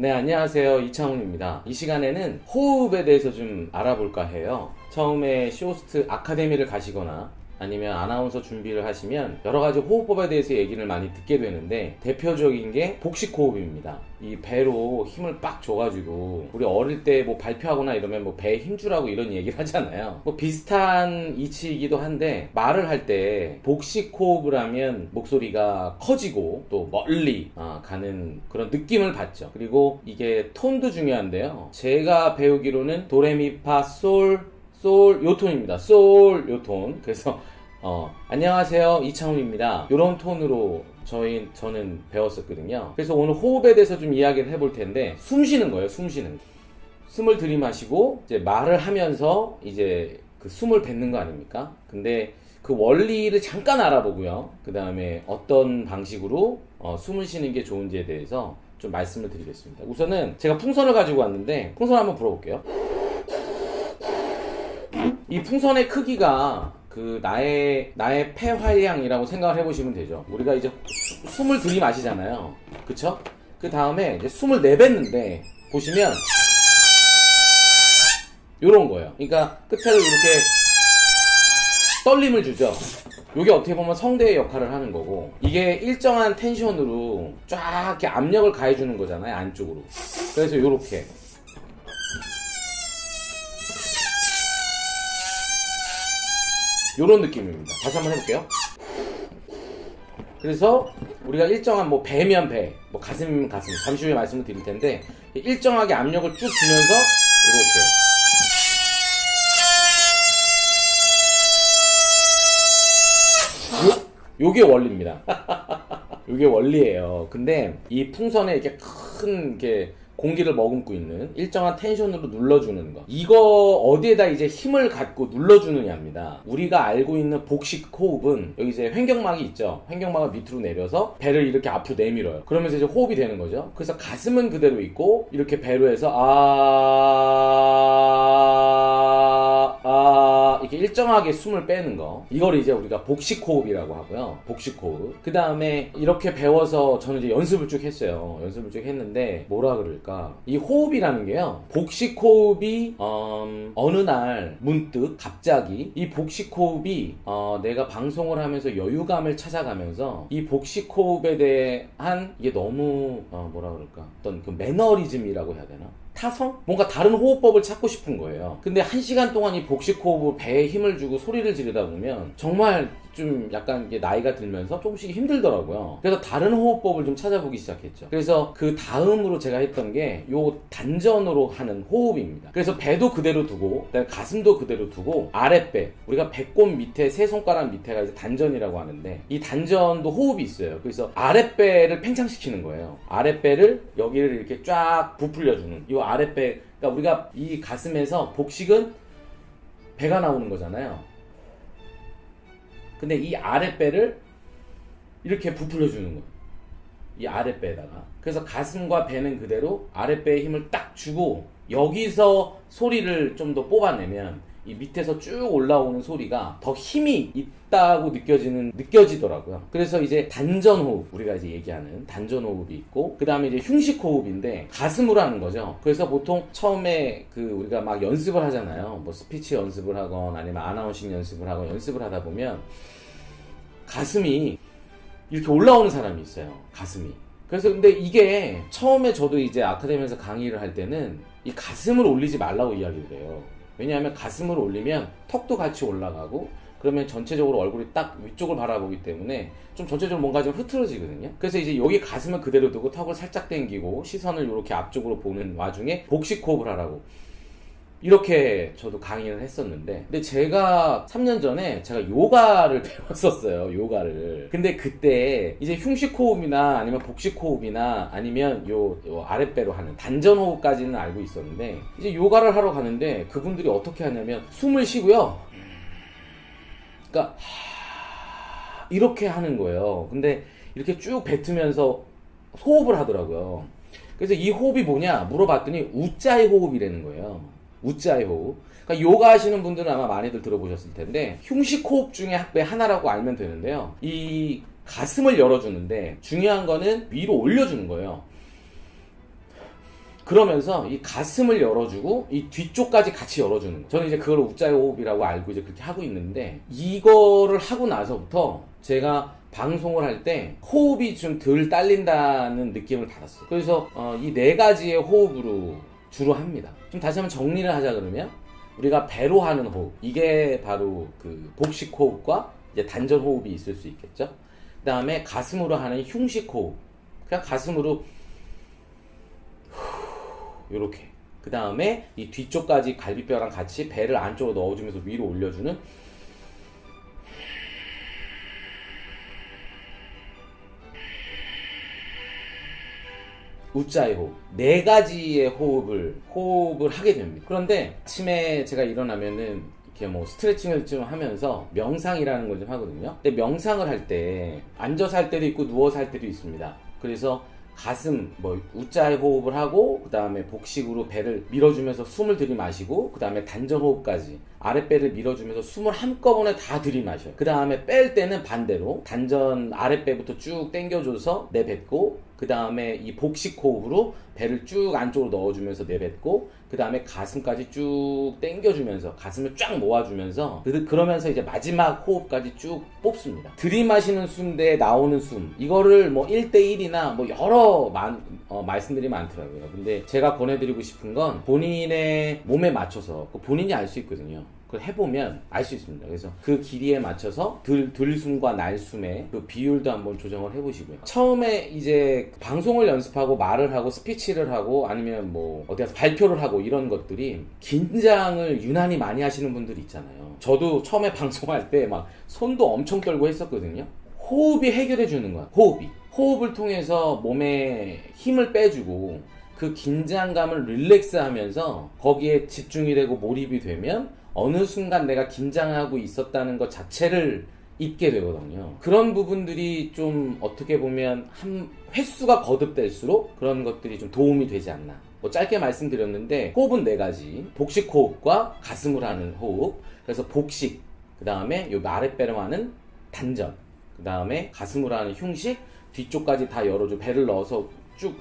네, 안녕하세요. 이창훈입니다. 이 시간에는 호흡에 대해서 좀 알아볼까 해요. 처음에 쇼호스트 아카데미를 가시거나 아니면 아나운서 준비를 하시면 여러 가지 호흡법에 대해서 얘기를 많이 듣게 되는데 대표적인 게 복식 호흡입니다. 이 배로 힘을 빡 줘가지고 우리 어릴 때 뭐 발표하거나 이러면 뭐 배에 힘주라고 이런 얘기를 하잖아요. 뭐 비슷한 이치이기도 한데 말을 할 때 복식 호흡을 하면 목소리가 커지고 또 멀리 아, 가는 그런 느낌을 받죠. 그리고 이게 톤도 중요한데요. 제가 배우기로는 도레미파 솔 솔 요톤입니다. 솔 요톤. 그래서 어, 안녕하세요 이창훈입니다. 이런 톤으로 저희 저는 배웠었거든요. 그래서 오늘 호흡에 대해서 좀 이야기를 해볼 텐데 숨 쉬는 거예요. 숨 쉬는. 숨을 들이마시고 이제 말을 하면서 이제 그 숨을 뱉는 거 아닙니까? 근데 그 원리를 잠깐 알아보고요. 그 다음에 어떤 방식으로 어, 숨을 쉬는 게 좋은지에 대해서 좀 말씀을 드리겠습니다. 우선은 제가 풍선을 가지고 왔는데 풍선 한번 불어볼게요. 이 풍선의 크기가 그 나의 나의 폐활량이라고 생각을 해보시면 되죠. 우리가 이제 숨을 들이마시잖아요. 그쵸? 그 다음에 이제 숨을 내뱉는데 보시면 요런 거예요. 그러니까 끝에를 이렇게 떨림을 주죠. 요게 어떻게 보면 성대의 역할을 하는 거고 이게 일정한 텐션으로 쫙 이렇게 압력을 가해주는 거잖아요 안쪽으로 그래서 요렇게 요런 느낌입니다. 다시 한번 해볼게요. 그래서 우리가 일정한 뭐 배면 배, 뭐 가슴이면 가슴, 잠시 후에 말씀을 드릴 텐데 일정하게 압력을 쭉 주면서 이렇게 요, 요게 원리입니다. 요게 원리예요. 근데 이 풍선에 이렇게 큰 이렇게 공기를 머금고 있는 일정한 텐션으로 눌러주는 거. 이거 어디에다 이제 힘을 갖고 눌러주느냐입니다. 우리가 알고 있는 복식 호흡은 여기 이제 횡격막이 있죠. 횡격막을 밑으로 내려서 배를 이렇게 앞으로 내밀어요. 그러면서 이제 호흡이 되는 거죠. 그래서 가슴은 그대로 있고 이렇게 배로 해서 아, 아, 이렇게 일정하게 숨을 빼는 거. 이걸 이제 우리가 복식 호흡이라고 하고요. 복식 호흡. 그 다음에 이렇게 배워서 저는 이제 연습을 쭉 했어요. 연습을 쭉 했는데 뭐라 그럴까? 이 호흡이라는 게요. 복식 호흡이 음, 어느 날 문득 갑자기 이 복식 호흡이 어, 내가 방송을 하면서 여유감을 찾아가면서 이 복식 호흡에 대한 이게 너무 어, 뭐라 그럴까 어떤 그 매너리즘이라고 해야 되나? 타성? 뭔가 다른 호흡법을 찾고 싶은 거예요. 근데 한 시간 동안 이 복식 호흡을 배에 힘을 주고 소리를 지르다 보면 정말 좀 약간 이게 나이가 들면서 조금씩 힘들더라고요. 그래서 다른 호흡법을 좀 찾아보기 시작했죠. 그래서 그 다음으로 제가 했던 게 요 단전으로 하는 호흡입니다. 그래서 배도 그대로 두고 가슴도 그대로 두고 아랫배 우리가 배꼽 밑에 세 손가락 밑에가 이제 단전이라고 하는데 이 단전도 호흡이 있어요. 그래서 아랫배를 팽창시키는 거예요. 아랫배를 여기를 이렇게 쫙 부풀려주는 이 아랫배 그러니까 우리가 이 가슴에서 복식은 배가 나오는 거잖아요. 근데 이 아랫배를 이렇게 부풀려 주는 거예요. 이 아랫배에다가. 그래서 가슴과 배는 그대로 아랫배에 힘을 딱 주고 여기서 소리를 좀 더 뽑아내면 이 밑에서 쭉 올라오는 소리가 더 힘이 있다고 느껴지는 느껴지더라고요. 그래서 이제 단전 호흡 우리가 이제 얘기하는 단전 호흡이 있고 그 다음에 이제 흉식 호흡인데 가슴으로 하는 거죠. 그래서 보통 처음에 그 우리가 막 연습을 하잖아요. 뭐 스피치 연습을 하건 아니면 announcing 연습을 하건 연습을 하다 보면 가슴이 이렇게 올라오는 사람이 있어요. 가슴이. 그래서 근데 이게 처음에 저도 이제 아카데미에서 강의를 할 때는 이 가슴을 올리지 말라고 이야기를 해요. 왜냐하면 가슴을 올리면 턱도 같이 올라가고 그러면 전체적으로 얼굴이 딱 위쪽을 바라보기 때문에 좀 전체적으로 뭔가 좀 흐트러지거든요. 그래서 이제 여기 가슴을 그대로 두고 턱을 살짝 당기고 시선을 이렇게 앞쪽으로 보는 와중에 복식 호흡을 하라고. 이렇게 저도 강의를 했었는데 근데 제가 3년 전에 제가 요가를 배웠었어요 요가를. 근데 그때 이제 흉식 호흡이나 아니면 복식 호흡이나 아니면 요, 요 아랫배로 하는 단전 호흡까지는 알고 있었는데 이제 요가를 하러 가는데 그분들이 어떻게 하냐면 숨을 쉬고요. 그러니까 이렇게 하는 거예요. 근데 이렇게 쭉 뱉으면서 호흡을 하더라고요. 그래서 이 호흡이 뭐냐 물어봤더니 우자의 호흡이라는 거예요 호흡. 그러니까 요가 하시는 분들은 아마 많이들 들어보셨을 텐데 흉식 호흡 중에 하나라고 알면 되는데요. 이 가슴을 열어주는데 중요한 거는 위로 올려주는 거예요. 그러면서 이 가슴을 열어주고 이 뒤쪽까지 같이 열어주는 거예요. 저는 이제 그걸 우자의 호흡이라고 알고 이제 그렇게 하고 있는데 이거를 하고 나서부터 제가 방송을 할 때 호흡이 좀 덜 딸린다는 느낌을 받았어요. 그래서 어, 이 네 가지의 호흡으로 주로 합니다. 좀 다시 한번 정리를 하자 그러면 우리가 배로 하는 호흡 이게 바로 그 복식 호흡과 이제 단전 호흡이 있을 수 있겠죠. 그 다음에 가슴으로 하는 흉식 호흡 그냥 가슴으로 이렇게 그 다음에 이 뒤쪽까지 갈비뼈랑 같이 배를 안쪽으로 넣어주면서 위로 올려주는 우자의 호흡 네 가지의 호흡을 호흡을 하게 됩니다. 그런데 아침에 제가 일어나면은 이렇게 뭐 스트레칭을 좀 하면서 명상이라는 걸 좀 하거든요. 근데 명상을 할 때 앉아서 할 때도 있고 누워서 할 때도 있습니다. 그래서 가슴 뭐 우자의 호흡을 하고 그 다음에 복식으로 배를 밀어주면서 숨을 들이마시고 그 다음에 단전 호흡까지 아랫배를 밀어주면서 숨을 한꺼번에 다 들이마셔요. 그 다음에 뺄 때는 반대로 단전 아랫배부터 쭉 당겨줘서 내뱉고 그 다음에 이 복식 호흡으로 배를 쭉 안쪽으로 넣어주면서 내뱉고 그 다음에 가슴까지 쭉 당겨주면서 가슴을 쫙 모아주면서 그, 그러면서 이제 마지막 호흡까지 쭉 뽑습니다. 들이마시는 숨대 나오는 숨 이거를 뭐 1대1이나 뭐 여러 만, 어, 말씀들이 많더라고요. 근데 제가 보내드리고 싶은 건 본인의 몸에 맞춰서 그 본인이 알 수 있거든요. 그걸 해보면 알 수 있습니다. 그래서 그 길이에 맞춰서 들, 들숨과 날숨의 그 비율도 한번 조정을 해보시고요. 처음에 이제 방송을 연습하고 말을 하고 스피치를 하고 아니면 뭐 어디 가서 발표를 하고 이런 것들이 긴장을 유난히 많이 하시는 분들이 있잖아요. 저도 처음에 방송할 때 막 손도 엄청 떨고 했었거든요. 호흡이 해결해 주는 거야. 호흡이. 호흡을 통해서 몸에 힘을 빼주고 그 긴장감을 relax 하면서 거기에 집중이 되고 몰입이 되면 어느 순간 내가 긴장하고 있었다는 것 자체를 잊게 되거든요. 그런 부분들이 좀 어떻게 보면 한 횟수가 거듭될수록 그런 것들이 좀 도움이 되지 않나. 뭐 짧게 말씀드렸는데 호흡은 네 가지. 복식 호흡과 가슴으로 하는 호흡. 그래서 복식. 그 다음에 요 아랫배로 하는 단전. 그 다음에 가슴으로 하는 흉식. 뒤쪽까지 다 열어줘. 배를 넣어서 쭉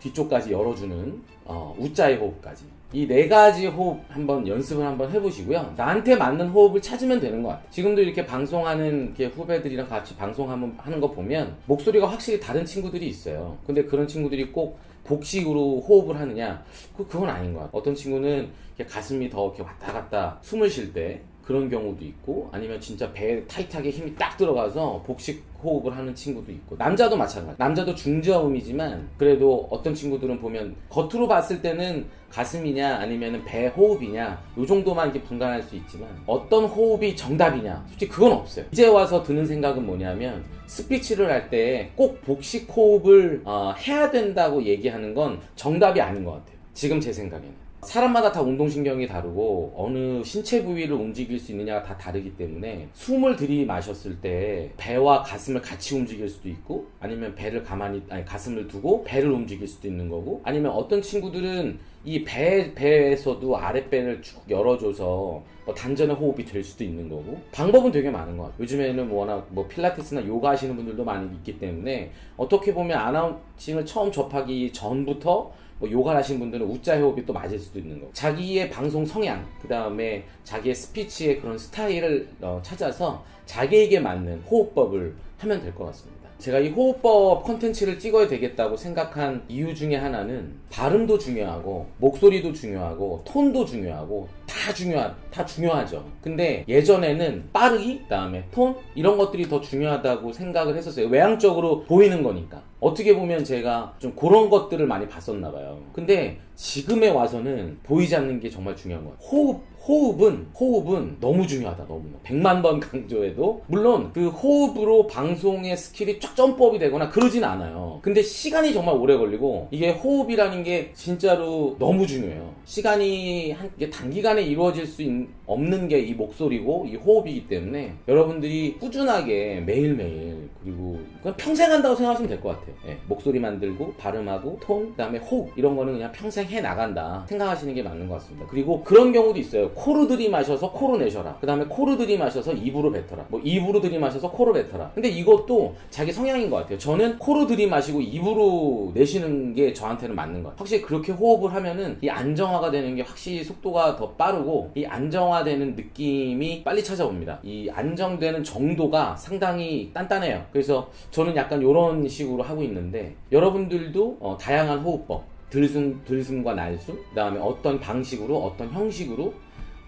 뒤쪽까지 열어주는 어, 우자의 호흡까지. 이 네 가지 호흡 한번 연습을 한번 해보시고요. 나한테 맞는 호흡을 찾으면 되는 것 같아요. 지금도 이렇게 방송하는 이렇게 후배들이랑 같이 방송하는 거 보면 목소리가 확실히 다른 친구들이 있어요. 근데 그런 친구들이 꼭 복식으로 호흡을 하느냐? 그, 그건 아닌 것 같아요. 어떤 친구는 가슴이 더 이렇게 왔다 갔다 숨을 쉴 때 그런 경우도 있고 아니면 진짜 배에 타이트하게 힘이 딱 들어가서 복식 호흡을 하는 친구도 있고 남자도 마찬가지. 남자도 중저음이지만 그래도 어떤 친구들은 보면 겉으로 봤을 때는 가슴이냐 아니면 배 호흡이냐 요 정도만 이렇게 분간할 수 있지만 어떤 호흡이 정답이냐 솔직히 그건 없어요. 이제 와서 드는 생각은 뭐냐면 스피치를 할 때 꼭 복식 호흡을 어, 해야 된다고 얘기하는 건 정답이 아닌 것 같아요. 지금 제 생각에는 사람마다 다 운동신경이 다르고 어느 신체 부위를 움직일 수 있느냐가 다 다르기 때문에 숨을 들이마셨을 때 배와 가슴을 같이 움직일 수도 있고 아니면 배를 가만히 아니 가슴을 두고 배를 움직일 수도 있는 거고 아니면 어떤 친구들은 이 배, 배에서도 아랫배를 쭉 열어줘서 뭐 단전의 호흡이 될 수도 있는 거고 방법은 되게 많은 것 같아요. 요즘에는 워낙 뭐 필라테스나 요가 하시는 분들도 많이 있기 때문에 어떻게 보면 아나운싱을 처음 접하기 전부터 뭐 요가 하신 분들은 우짜이 호흡이 또 맞을 수도 있는 거고 자기의 방송 성향 그 다음에 자기의 스피치의 그런 스타일을 어, 찾아서 자기에게 맞는 호흡법을 하면 될 것 같습니다. 제가 이 호흡법 컨텐츠를 찍어야 되겠다고 생각한 이유 중에 하나는 발음도 중요하고 목소리도 중요하고 톤도 중요하고 다 중요한 다 중요하죠. 근데 예전에는 빠르기 그다음에 톤 이런 것들이 더 중요하다고 생각을 했었어요. 외향적으로 보이는 거니까. 어떻게 보면 제가 좀 그런 것들을 많이 봤었나 봐요. 근데 지금에 와서는 보이지 않는 게 정말 중요한 것 같아요. 호흡 호흡은 호흡은 너무 중요하다 너무 100만 번 강조해도. 물론 그 호흡으로 방송의 스킬이 쫙 jump up이 되거나 그러진 않아요. 근데 시간이 정말 오래 걸리고 이게 호흡이라는 게 진짜로 너무 중요해요. 시간이 한 단기간에 이루어질 수 있, 없는 게 이 목소리고 이 호흡이기 때문에 여러분들이 꾸준하게 매일매일 그리고 그냥 평생 한다고 생각하시면 될 것 같아요 예, 목소리 만들고 발음하고 톤 그다음에 호흡 이런 거는 그냥 평생 해 나간다 생각하시는 게 맞는 것 같습니다 그리고 그런 경우도 있어요. 코로 들이마셔서 코로 내셔라. 그 다음에 코로 들이마셔서 입으로 뱉어라. 뭐 입으로 들이마셔서 코로 뱉어라. 근데 이것도 자기 성향인 것 같아요. 저는 코로 들이마시고 입으로 내쉬는 게 저한테는 맞는 것 같아요. 확실히 그렇게 호흡을 하면은 이 안정화가 되는 게 확실히 속도가 더 빠르고 이 안정화 되는 느낌이 빨리 찾아옵니다. 이 안정되는 정도가 상당히 단단해요. 그래서 저는 약간 이런 식으로 하고 있는데 여러분들도 어, 다양한 호흡법 들숨, 들숨과 날숨, 그 다음에 어떤 방식으로, 어떤 형식으로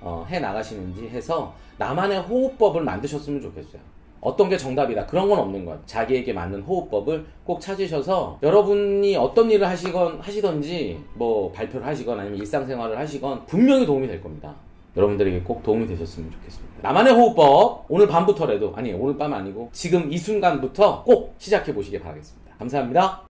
어, 해 나가시는지 해서 나만의 호흡법을 만드셨으면 좋겠어요. 어떤 게 정답이다. 그런 건 없는 것. 자기에게 맞는 호흡법을 꼭 찾으셔서 여러분이 어떤 일을 하시건, 하시던지 뭐 발표를 하시건 아니면 일상생활을 하시건 분명히 도움이 될 겁니다. 여러분들에게 꼭 도움이 되셨으면 좋겠습니다. 나만의 호흡법 오늘 밤부터라도 아니 오늘 밤 아니고 지금 이 순간부터 꼭 시작해 보시기 바라겠습니다. 감사합니다.